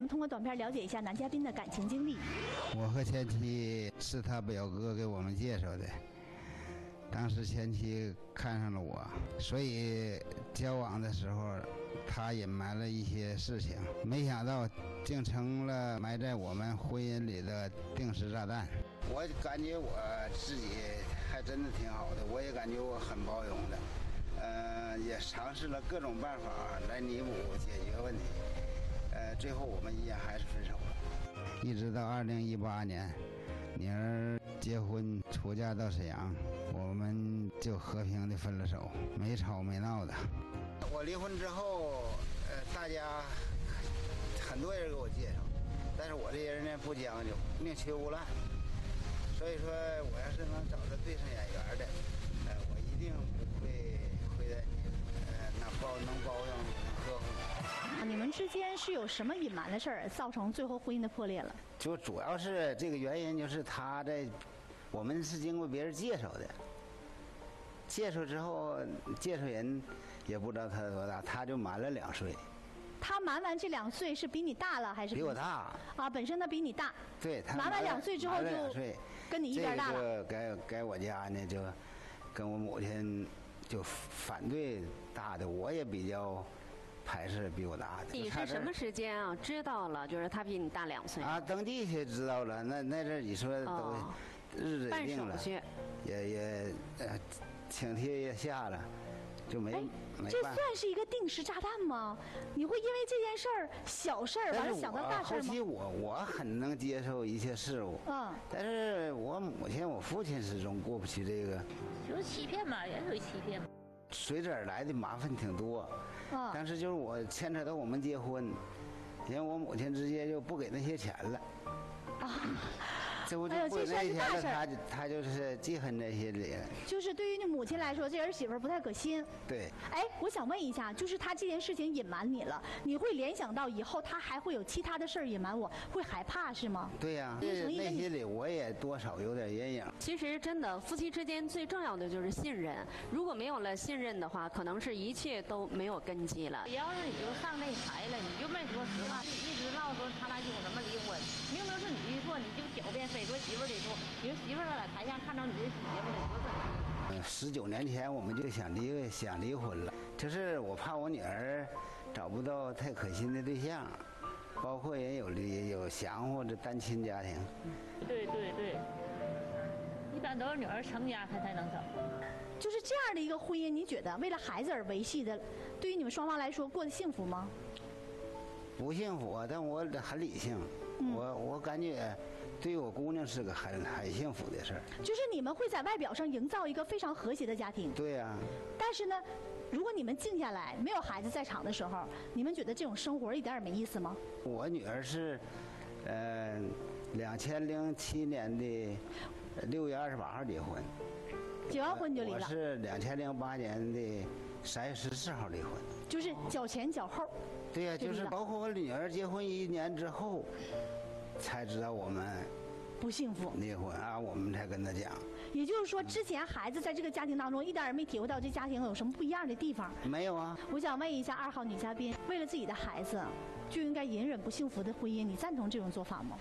我们通过短片了解一下男嘉宾的感情经历。我和前妻是他表哥给我们介绍的，当时前妻看上了我，所以交往的时候他隐瞒了一些事情，没想到竟成了埋在我们婚姻里的定时炸弹。我感觉我自己还真的挺好的，我也感觉我很包容的，呃，也尝试了各种办法来弥补解决问题。最后我们依然还是分手了，一直到二零一八年，女儿结婚出嫁到沈阳，我们就和平的分了手，没吵没闹的。我离婚之后，呃，大家很多人给我介绍，但是我这人呢不将就，宁缺毋滥，所以说我要是能找到对上眼缘的，呃，我一定不会亏待你，呃，那包能包容你，之间是有什么隐瞒的事儿，造成最后婚姻的破裂了？就主要是这个原因，就是他在我们是经过别人介绍的，介绍之后，介绍人也不知道他多大，他就瞒了两岁。他瞒完这两岁是比你大了还是比我大？啊，本身他比你大。对，他瞒完两岁之后就跟你一边大了。这个该该我家呢，就跟我母亲就反对大的，我也比较。还是比我大的。你是什么时间啊？知道了，就是他比你大两岁。啊，登记去知道了。那那阵你说都日子定了，也也呃，请帖也下了，就没没这算是一个定时炸弹吗？你会因为这件事儿小事儿完了想到大事吗？后期我我很能接受一切事物。嗯。但是我母亲、我父亲始终过不去这个。就是欺骗嘛，也属于欺骗。随之而来的麻烦挺多，啊！但是就是我牵扯到我们结婚，因为我母亲直接就不给那些钱了，啊。这不就不那些了，他他就是记恨这些人。就是对于你母亲来说，这儿媳妇不太可心。对。哎，我想问一下，就是他这件事情隐瞒你了，你会联想到以后他还会有其他的事儿隐瞒我，会害怕是吗？对呀，那心里我也多少有点阴影。其实真的，夫妻之间最重要的就是信任。如果没有了信任的话，可能是一切都没有根基了。要是你就上那台了，你就没说实台下看到你的媳妇的多可嗯，十九年前我们就想离想离婚了，就是我怕我女儿找不到太可心的对象，包括也有离有祥或者单亲家庭。对对对，一般都是女儿成家她才能找。就是这样的一个婚姻，你觉得为了孩子而维系的，对于你们双方来说过得幸福吗？不幸福，但我很理性，我我感觉。对于我姑娘是个很很幸福的事儿，就是你们会在外表上营造一个非常和谐的家庭。对呀。但是呢，如果你们静下来，没有孩子在场的时候，你们觉得这种生活一点也没意思吗？我女儿是，呃，两千零七年的六月二十八号离婚，结完婚就离了。我是两千零八年的三月十四号离婚。就是脚前脚后。对呀，就是包括我女儿结婚一年之后。才知道我们不幸福，离婚啊，我们才跟他讲。也就是说，之前孩子在这个家庭当中一点也没体会到这家庭有什么不一样的地方。没有啊。我想问一下二号女嘉宾，为了自己的孩子，就应该隐忍不幸福的婚姻，你赞同这种做法吗？